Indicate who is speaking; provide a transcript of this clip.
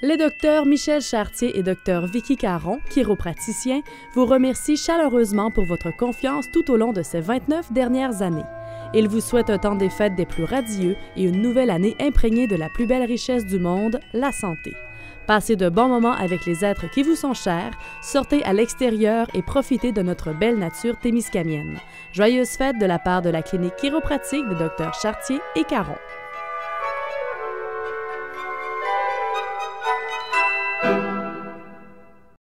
Speaker 1: Les docteurs Michel Chartier et docteur Vicky Caron, chiropraticiens, vous remercient chaleureusement pour votre confiance tout au long de ces 29 dernières années. Ils vous souhaitent un temps des fêtes des plus radieux et une nouvelle année imprégnée de la plus belle richesse du monde, la santé. Passez de bons moments avec les êtres qui vous sont chers, sortez à l'extérieur et profitez de notre belle nature témiscamienne. Joyeuses fêtes de la part de la clinique chiropratique de Dr Chartier et Caron. Thank you.